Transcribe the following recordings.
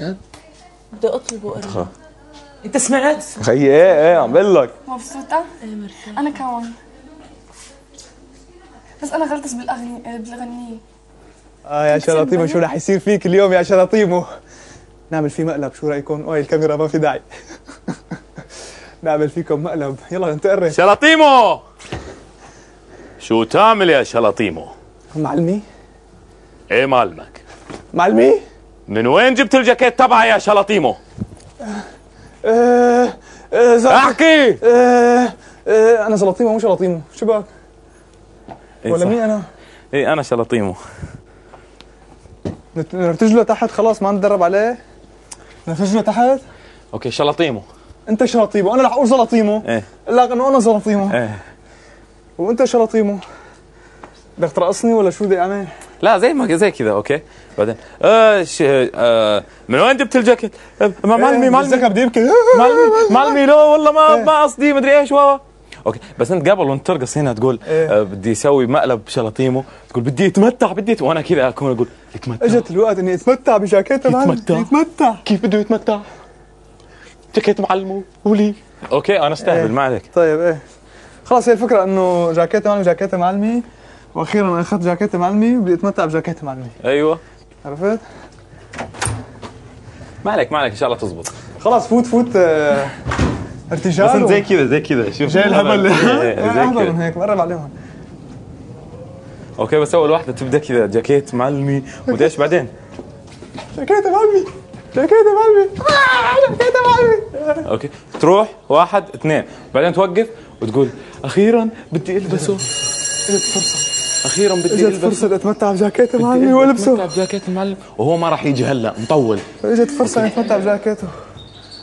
جد؟ بدي اطلبه قريب أنت سمعت؟ خيي إيه إيه عم بقول لك. مبسوطة؟ إيه مرتاح أنا كمان. بس أنا غلطت بالأغنية بالغنية. آه يا شلاطيمو شو رح يصير فيك اليوم يا شلاطيمو نعمل فيه مقلب شو رأيكم؟ اوه الكاميرا ما في داعي. نعمل فيكم مقلب. يلا انت قرب شلاطيمو شو تعمل يا شلاطيمو معلمي؟ إيه مالمك معلمي؟ من وين جبت الجاكيت تبعي يا شلاطيمو؟ آه آه زلط- احكي! آه آه أنا شلاطيمو مو شلاطيمو. شو بك؟ إيه ولا. مين أنا؟ إيه أنا شلاطيمو. نت- نرتج له تحت خلاص ما ندرب عليه. نرتج له تحت. أوكي شلاطيمو. أنت شلاطيمو أنا رح أقول زلاطيمو إيه. لا انه أنا زلاطيمو إيه. وأنت شلاطيمو. بدك ترقصني ولا شو بدي أعمل؟ لا زي ما زي كذا أوكي؟ بعدين آه ش... آه من وين جبت الجاكيت؟ آه معلمي معلمي الزكا بدي يبكي. معلمي معلمي لا والله ما إيه. ما قصدي مدري إيش واوا أوكي بس أنت قبل وأنت ترقص هنا تقول إيه. آه بدي أسوي مقلب شلاطيمو تقول بدي اتمتع بدي أت- وأنا كذا أكون أقول يتمتع. إجت الوقت إني أتمتع بجاكيته. يتمتع. يتمتع. كيف بده يتمتع؟ جاكيت معلمه ولي. okay أنا استهبل ما عليك. طيب إيه. خلاص هي الفكرة إنه جاكيته معلمي جاكيته معلمي. وأخيرا أنا أخذت جاكيته معلمي وبدي أتمتع بجاكيته معلمي أيوه. عرفت؟ ما عليك ما عليك إن شاء الله تزبط. خلاص فوت فوت آه ارتجال بس انت زي كذا زي كذا. شوف جاي الهبل. إيه، إيه، اهبل زي من هيك بقرب عليهم. okay بس أول واحدة تبدأ كذا. جاكيت معلمي ومدري إيش بعدين؟ جاكيته معلمي جاكيته معلمي آه، جاكيته معلمي okay. تروح واحد اثنين. بعدين توقف وتقول أخيرا بدي ألبسه. اجت فرصة. أخيرا بدي إجت فرصة اتمتع بجاكيته معلمي والبسه متعب جاكيت المعلم وهو ما راح يجي هلأ مطول. إجت فرصة اتمتع بجاكيته.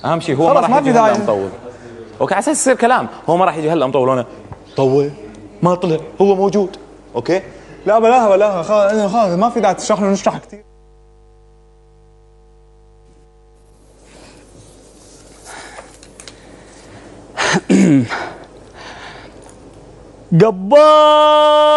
أهم شيء هو ما راح يجي هلأ. مطول. okay على أساس يصير كلام. هو ما راح يجي هلأ مطول. وأنا طول. ما طلع. هو موجود. okay؟ لا بلاها بلاها. خلاص خلاص ما في داعي تشرح له نشرح كثير جبار!